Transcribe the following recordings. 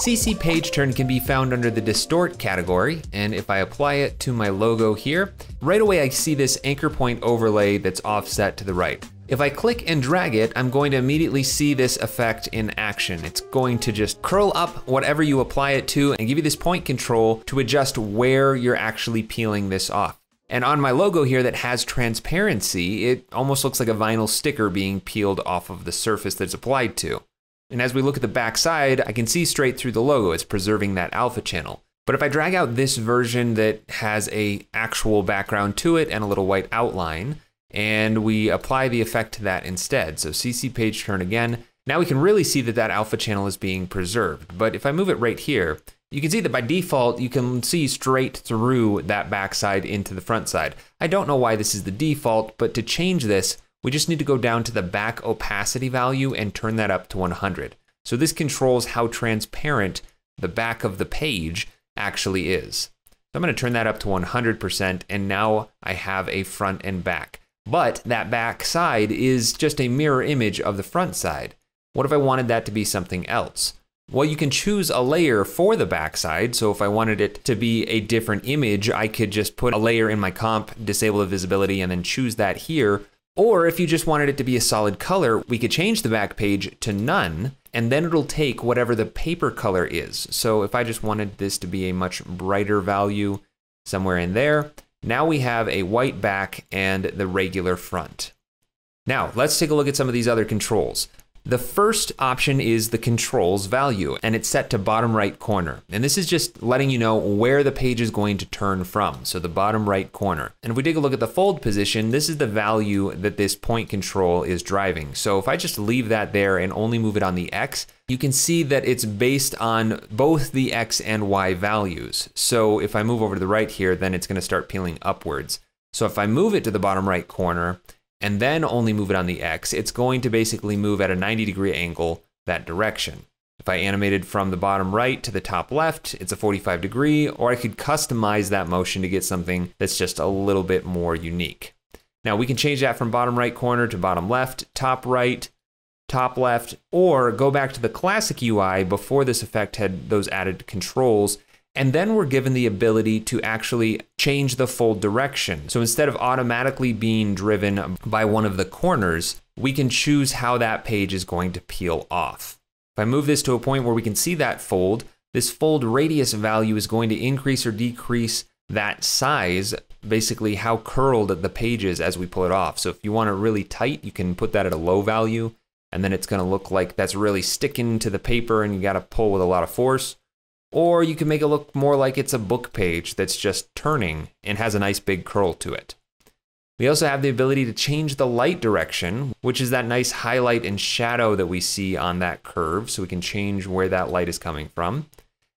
CC page turn can be found under the distort category, and if I apply it to my logo here, right away I see this anchor point overlay that's offset to the right. If I click and drag it, I'm going to immediately see this effect in action. It's going to just curl up whatever you apply it to and give you this point control to adjust where you're actually peeling this off. And on my logo here that has transparency, it almost looks like a vinyl sticker being peeled off of the surface that's applied to. And as we look at the back side, I can see straight through the logo. It's preserving that alpha channel. But if I drag out this version that has a actual background to it and a little white outline, and we apply the effect to that instead. So CC page turn again. Now we can really see that that alpha channel is being preserved. But if I move it right here, you can see that by default, you can see straight through that backside into the front side. I don't know why this is the default, but to change this, we just need to go down to the back opacity value and turn that up to 100. So this controls how transparent the back of the page actually is. So I'm going to turn that up to 100% and now I have a front and back. But that back side is just a mirror image of the front side. What if I wanted that to be something else? Well, you can choose a layer for the backside. So if I wanted it to be a different image, I could just put a layer in my comp, disable the visibility, and then choose that here. Or if you just wanted it to be a solid color, we could change the back page to none, and then it'll take whatever the paper color is. So if I just wanted this to be a much brighter value somewhere in there, now we have a white back and the regular front. Now, let's take a look at some of these other controls. The first option is the controls value, and it's set to bottom right corner. And this is just letting you know where the page is going to turn from, so the bottom right corner. And if we take a look at the fold position, this is the value that this point control is driving. So if I just leave that there and only move it on the X, you can see that it's based on both the X and Y values. So if I move over to the right here, then it's gonna start peeling upwards. So if I move it to the bottom right corner, and then only move it on the X, it's going to basically move at a 90 degree angle that direction. If I animated from the bottom right to the top left, it's a 45 degree, or I could customize that motion to get something that's just a little bit more unique. Now we can change that from bottom right corner to bottom left, top right, top left, or go back to the classic UI before this effect had those added controls and then we're given the ability to actually change the fold direction. So instead of automatically being driven by one of the corners, we can choose how that page is going to peel off. If I move this to a point where we can see that fold, this fold radius value is going to increase or decrease that size, basically how curled the page is as we pull it off. So if you want it really tight, you can put that at a low value, and then it's gonna look like that's really sticking to the paper and you gotta pull with a lot of force. Or you can make it look more like it's a book page that's just turning and has a nice big curl to it. We also have the ability to change the light direction, which is that nice highlight and shadow that we see on that curve, so we can change where that light is coming from.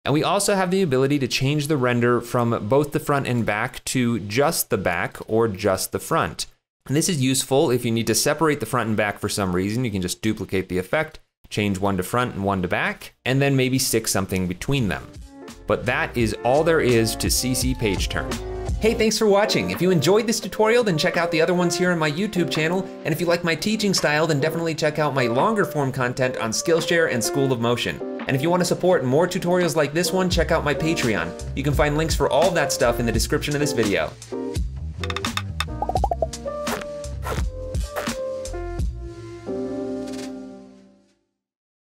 And we also have the ability to change the render from both the front and back to just the back or just the front. And this is useful if you need to separate the front and back for some reason. You can just duplicate the effect change one to front and one to back, and then maybe stick something between them. But that is all there is to CC page turn. Hey, thanks for watching. If you enjoyed this tutorial, then check out the other ones here on my YouTube channel. And if you like my teaching style, then definitely check out my longer form content on Skillshare and School of Motion. And if you want to support more tutorials like this one, check out my Patreon. You can find links for all that stuff in the description of this video.